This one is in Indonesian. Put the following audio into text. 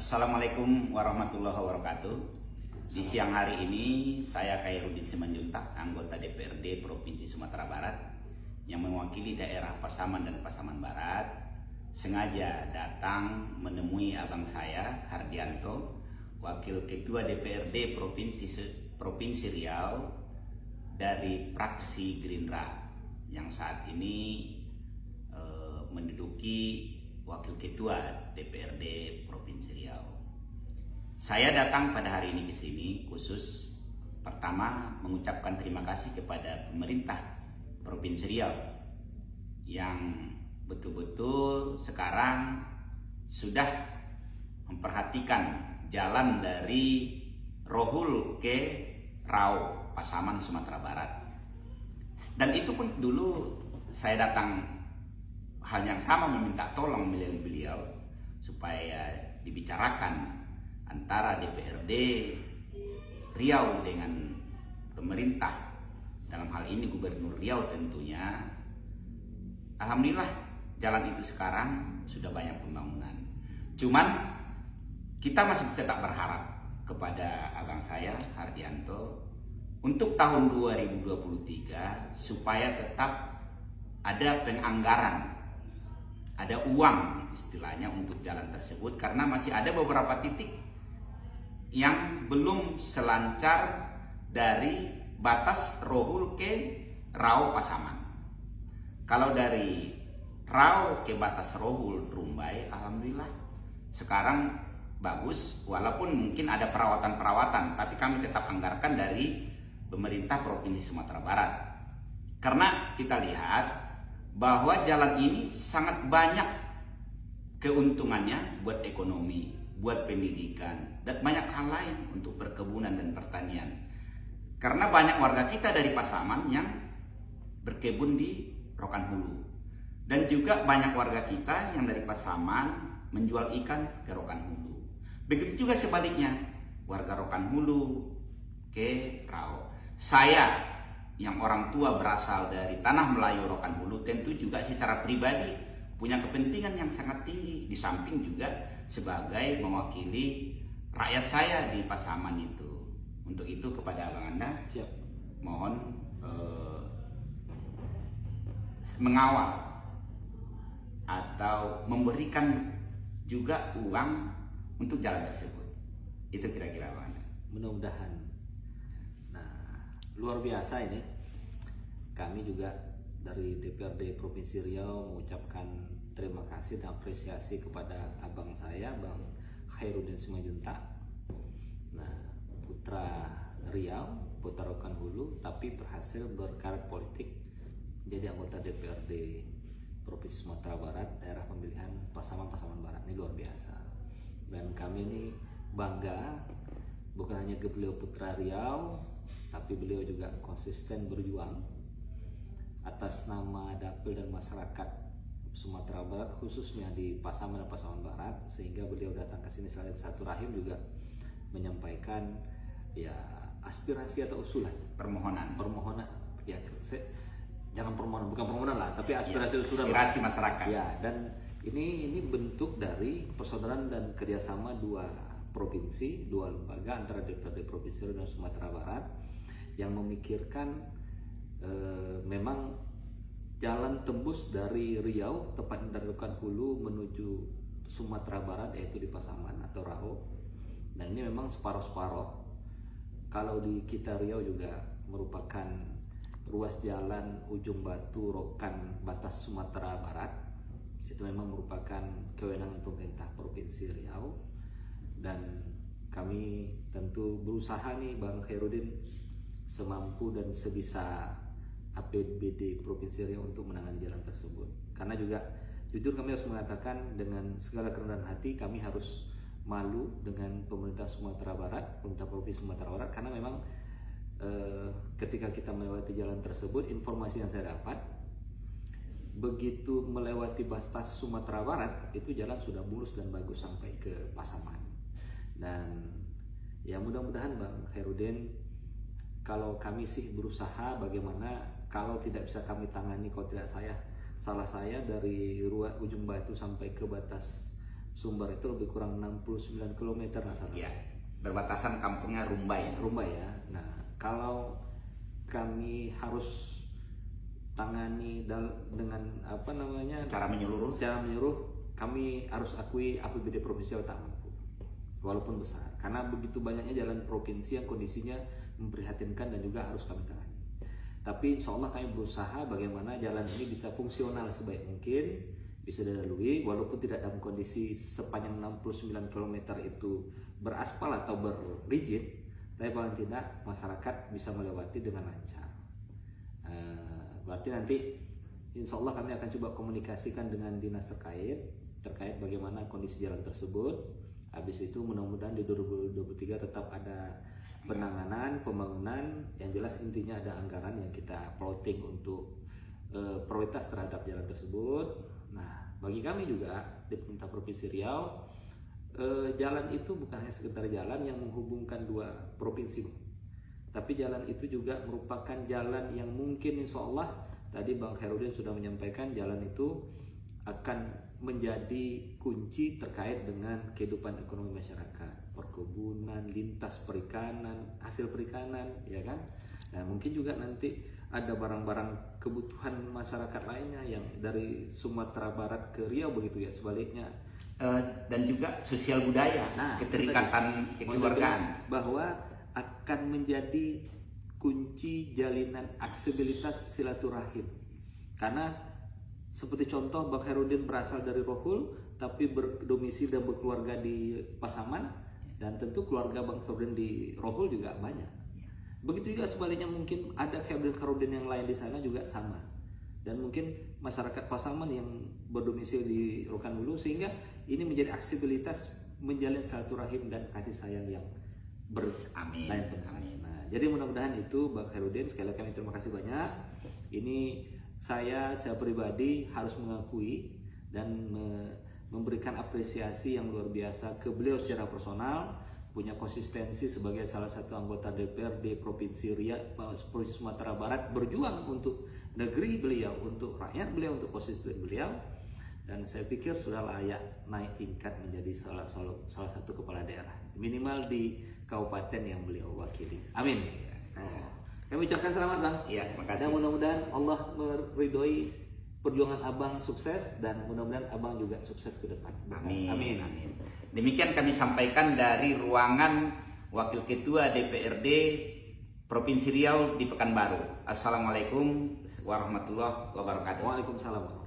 Assalamualaikum warahmatullahi wabarakatuh. Di siang hari ini saya Kairudin Simanjuntak, anggota DPRD Provinsi Sumatera Barat yang mewakili daerah Pasaman dan Pasaman Barat sengaja datang menemui abang saya Hardianto, wakil ketua DPRD Provinsi Provinsi Riau dari fraksi Gerindra yang saat ini eh, menduduki wakil ketua DPRD Provinsi Riau. Saya datang pada hari ini ke sini khusus pertama mengucapkan terima kasih kepada pemerintah Provinsi Riau yang betul-betul sekarang sudah memperhatikan jalan dari Rohul ke Rau, Pasaman, Sumatera Barat. Dan itu pun dulu saya datang hal yang sama meminta tolong beliau supaya dibicarakan antara DPRD Riau dengan pemerintah. Dalam hal ini Gubernur Riau tentunya. Alhamdulillah jalan itu sekarang sudah banyak pembangunan. Cuman kita masih tetap berharap kepada abang saya Hardianto untuk tahun 2023 supaya tetap ada penganggaran ada uang istilahnya untuk jalan tersebut karena masih ada beberapa titik yang belum selancar dari batas Rohul ke Rau Pasaman. Kalau dari Rau ke batas Rohul Rumbai, alhamdulillah sekarang bagus walaupun mungkin ada perawatan-perawatan tapi kami tetap anggarkan dari pemerintah Provinsi Sumatera Barat. Karena kita lihat bahwa jalan ini sangat banyak keuntungannya buat ekonomi, buat pendidikan, dan banyak hal lain untuk perkebunan dan pertanian. Karena banyak warga kita dari Pasaman yang berkebun di Rokan Hulu. Dan juga banyak warga kita yang dari Pasaman menjual ikan ke Rokan Hulu. Begitu juga sebaliknya, warga Rokan Hulu ke Rau. Saya yang orang tua berasal dari tanah Melayu Rokan Hulu tentu juga secara pribadi punya kepentingan yang sangat tinggi di samping juga sebagai mewakili rakyat saya di Pasaman itu. Untuk itu kepada Abang Anda Siap. mohon eh, mengawal atau memberikan juga uang untuk jalan tersebut. Itu kira-kira Abang Anda. Mudah-mudahan luar biasa ini. Kami juga dari DPRD Provinsi Riau mengucapkan terima kasih dan apresiasi kepada abang saya, Bang Khairuddin Simajunta. Nah, putra Riau, putra Rokan Hulu, tapi berhasil berkarir politik jadi anggota DPRD Provinsi Sumatera Barat, daerah pemilihan Pasaman-Pasaman Barat ini luar biasa. Dan kami ini bangga bukan hanya ke beliau putra Riau, tapi beliau juga konsisten berjuang atas nama dapil dan masyarakat Sumatera Barat khususnya di Pasaman dan Pasaman Barat sehingga beliau datang ke sini selain satu rahim juga menyampaikan ya aspirasi atau usulan. Permohonan. Permohonan. Ya se, jangan permohonan bukan permohonan lah tapi aspirasi ya, usulan. aspirasi masyarakat. Ya dan ini ini bentuk dari persaudaraan dan kerjasama dua provinsi dua lembaga antara DPRD Provinsi dan Sumatera Barat yang memikirkan e, memang jalan tembus dari Riau tepat dari Hulu menuju Sumatera Barat yaitu di Pasaman atau Raho dan ini memang separuh-separuh kalau di kita Riau juga merupakan ruas jalan ujung batu Rokan batas Sumatera Barat. Itu memang merupakan kewenangan pemerintah Provinsi Riau. Dan kami tentu berusaha nih Bang Khairudin semampu dan sebisa APBD Provinsi Riau untuk menangani jalan tersebut. Karena juga jujur kami harus mengatakan dengan segala kerendahan hati kami harus malu dengan pemerintah Sumatera Barat, pemerintah Provinsi Sumatera Barat karena memang eh, ketika kita melewati jalan tersebut informasi yang saya dapat begitu melewati batas Sumatera Barat itu jalan sudah mulus dan bagus sampai ke Pasaman dan ya mudah-mudahan Bang Herudin kalau kami sih berusaha bagaimana kalau tidak bisa kami tangani kalau tidak saya salah saya dari ujung batu sampai ke batas Sumber itu lebih kurang 69 km rasanya. Ya, berbatasan kampungnya Rumbai. Rumbai ya. Nah, kalau kami harus tangani dengan apa namanya secara menyeluruh secara menyeluruh kami harus akui APBD provinsi tak mampu walaupun besar karena begitu banyaknya jalan provinsi yang kondisinya memprihatinkan dan juga harus kami tangani. Tapi insya Allah kami berusaha bagaimana jalan ini bisa fungsional sebaik mungkin bisa dilalui walaupun tidak dalam kondisi sepanjang 69 km itu beraspal atau berrigid tapi paling tidak masyarakat bisa melewati dengan lancar. Uh, berarti nanti insya Allah kami akan coba komunikasikan dengan dinas terkait terkait bagaimana kondisi jalan tersebut habis itu mudah-mudahan di 2023 tetap ada penanganan pembangunan yang jelas intinya ada anggaran yang kita plotting untuk uh, prioritas terhadap jalan tersebut. Nah bagi kami juga di pemerintah provinsi Riau uh, jalan itu bukan hanya sekedar jalan yang menghubungkan dua provinsi tapi jalan itu juga merupakan jalan yang mungkin insya Allah tadi Bang Herudin sudah menyampaikan jalan itu akan menjadi kunci terkait dengan kehidupan ekonomi masyarakat. Perkebunan lintas perikanan hasil perikanan ya kan? Nah mungkin juga nanti ada barang-barang kebutuhan masyarakat lainnya yang dari Sumatera Barat ke Riau begitu ya sebaliknya. Uh, dan juga sosial budaya nah, keterikatan kekeluargaan. Bahwa akan menjadi kunci jalinan aksesibilitas silaturahim. Karena seperti contoh Bang Herudin berasal dari Rohul tapi berdomisili dan berkeluarga di Pasaman dan tentu keluarga Bang Herudin di Rohul juga banyak. Begitu juga sebaliknya mungkin ada Herudin Herudin yang lain di sana juga sama. Dan mungkin masyarakat Pasaman yang berdomisili di Rokan Hulu sehingga ini menjadi aksesibilitas menjalin silaturahim dan kasih sayang yang ber amin. amin. Nah, jadi mudah-mudahan itu Bang Herudin sekali lagi kami terima kasih banyak. Ini saya saya pribadi harus mengakui dan me memberikan apresiasi yang luar biasa ke beliau secara personal punya konsistensi sebagai salah satu anggota DPRD Provinsi Riau Provinsi Sumatera Barat berjuang untuk negeri beliau untuk rakyat beliau untuk konstituen beliau dan saya pikir sudah layak naik tingkat menjadi salah, salah, salah satu kepala daerah minimal di kabupaten yang beliau wakili. Amin. Oh. Kami ucapkan selamat bang. Iya, makasih. Dan mudah-mudahan Allah meridhoi perjuangan abang sukses dan mudah-mudahan abang juga sukses ke depan. Amin. Amin. Amin. Demikian kami sampaikan dari ruangan Wakil Ketua DPRD Provinsi Riau di Pekanbaru. Assalamualaikum warahmatullahi wabarakatuh. Waalaikumsalam.